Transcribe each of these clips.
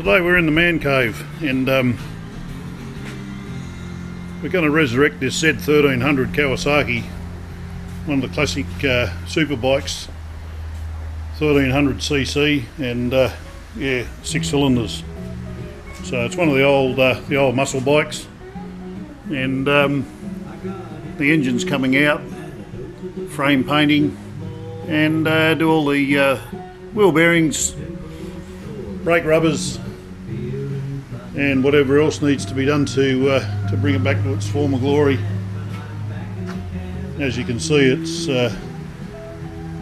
Today we're in the man cave and um, we're going to resurrect this Z1300 Kawasaki, one of the classic uh, super bikes, 1300cc and uh, yeah, six cylinders. So it's one of the old uh, the old muscle bikes, and um, the engine's coming out, frame painting, and uh, do all the uh, wheel bearings, brake rubbers, and whatever else needs to be done to uh, to bring it back to its former glory. As you can see, it's uh,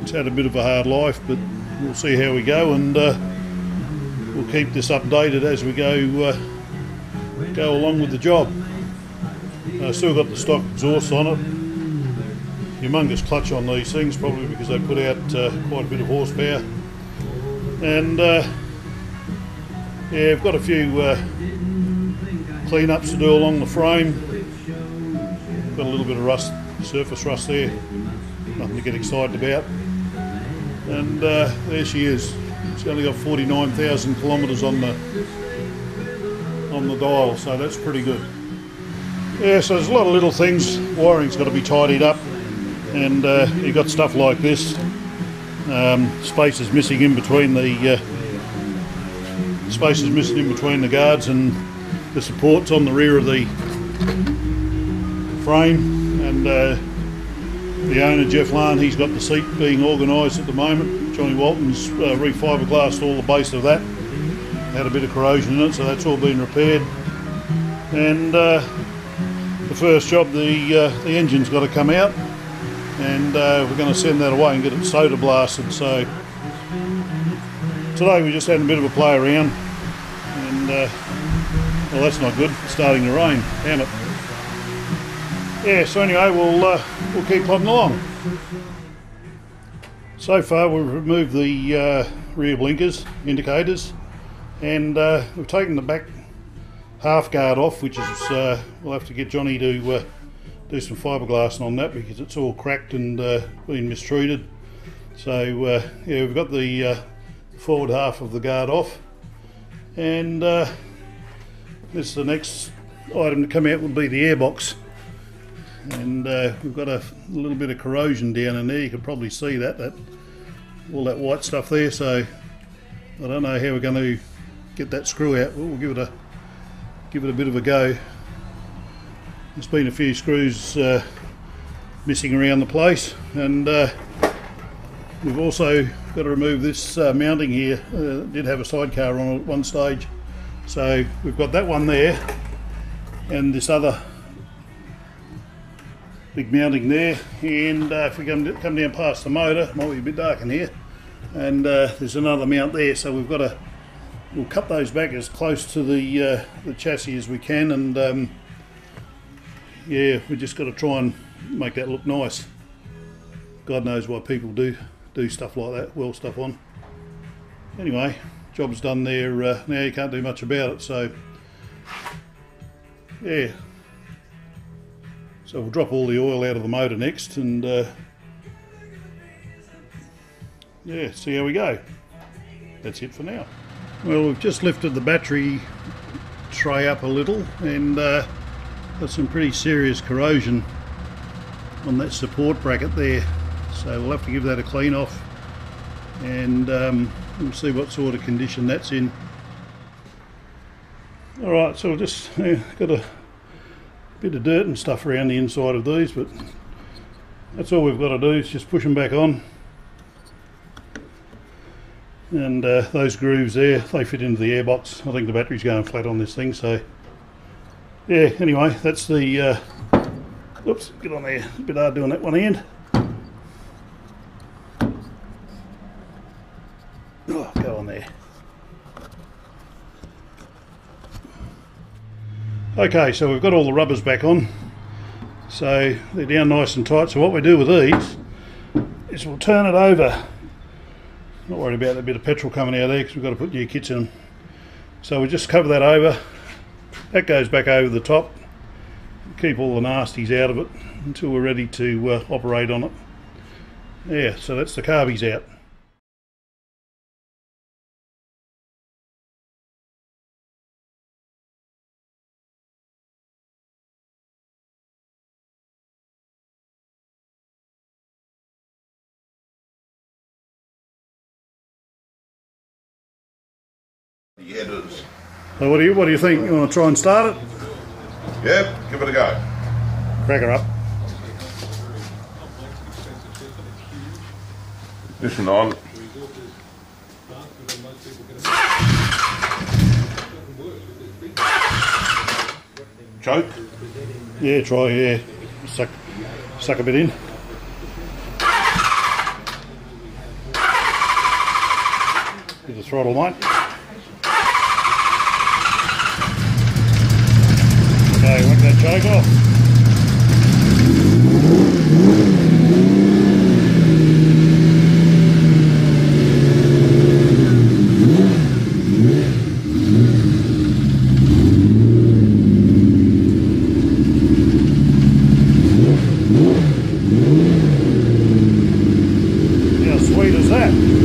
it's had a bit of a hard life, but we'll see how we go, and uh, we'll keep this updated as we go uh, go along with the job. Uh, still got the stock exhaust on it. Humongous clutch on these things, probably because they put out uh, quite a bit of horsepower. And uh, yeah, I've got a few uh, clean-ups to do along the frame. Got a little bit of rust, surface rust there. Nothing to get excited about. And uh, there she is. She's only got 49,000 kilometres on the on the dial, so that's pretty good. Yeah, so there's a lot of little things. Wiring's got to be tidied up, and uh, you've got stuff like this. Um, space is missing in between the space is missing in between the guards and the supports on the rear of the frame. And uh, the owner Jeff Lane, he's got the seat being organised at the moment. Johnny Walton's uh, re-fiberglassed all the base of that. Had a bit of corrosion in it, so that's all been repaired. And uh, the first job, the uh, the engine's got to come out, and uh, we're going to send that away and get it soda blasted. So today we just had a bit of a play around, and uh, well, that's not good. It's starting to rain. Damn it. Yeah. So anyway, we'll uh, we'll keep plodding along. So far, we've removed the uh, rear blinkers, indicators, and uh, we've taken the back half guard off, which is uh, we'll have to get Johnny to uh, do some fiberglassing on that because it's all cracked and been mistreated. So yeah, we've got the forward half of the guard off, and uh, this the next item to come out will be the airbox. And uh, we've got a little bit of corrosion down in there. You can probably see that that all that white stuff there. So I don't know how we're going to get that screw out. We'll give it a give it a bit of a go. There's been a few screws uh, missing around the place, and uh, we've also got to remove this uh, mounting here. Uh, did have a sidecar on at one stage, so we've got that one there, and this other big mounting there. And uh, if we come come down past the motor, might be a bit dark in here, and uh, there's another mount there. So we've got to we'll cut those back as close to the uh, the chassis as we can, and um, yeah, we just got to try and make that look nice. God knows why people do do stuff like that, weld stuff on. Anyway, job's done there. Uh, now you can't do much about it, so yeah. So we'll drop all the oil out of the motor next, and uh, yeah, see how we go. That's it for now. Well, we've just lifted the battery tray up a little and uh, got some pretty serious corrosion on that support bracket there. So we'll have to give that a clean off and um, we'll see what sort of condition that's in. Alright, so we've just yeah, got a bit of dirt and stuff around the inside of these, but that's all we've got to do is just push them back on. And uh, those grooves there they fit into the airbox. I think the battery's going flat on this thing so yeah anyway that's the uh, oops get on there. A bit hard doing that one end oh, go on there okay so we've got all the rubbers back on so they're down nice and tight so what we do with these is we'll turn it over not worried about that bit of petrol coming out there because we've got to put new kits in. So we just cover that over. That goes back over the top. Keep all the nasties out of it until we're ready to uh, operate on it. Yeah, so that's the carbies out. Yeah, it is. So what do you what do you think? You want to try and start it? Yep, give it a go. Crack her up. Listen on. Choke. Yeah, try. Yeah, suck suck a bit in. Give the throttle, mate. Okay, whack that choke off. How sweet is that?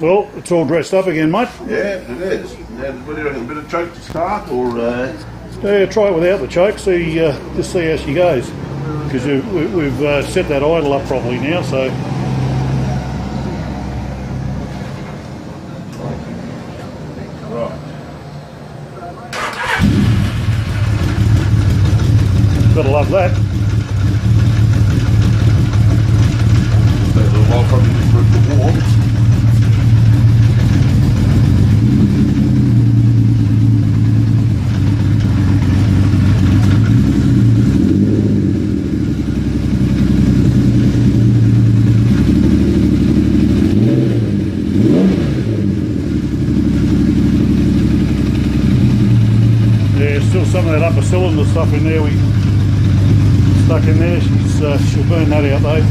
Well, it's all dressed up again, mate. Yeah, it is. Now, what do you reckon? A bit of choke to start, or uh, Yeah, try it without the choke. See, uh, just see how she goes. Because we, we've uh, set that idle up properly now, so right? gotta love that. The probably just for it to warm. That upper cylinder stuff in there. We stuck in there. She's uh, she'll burn that out though.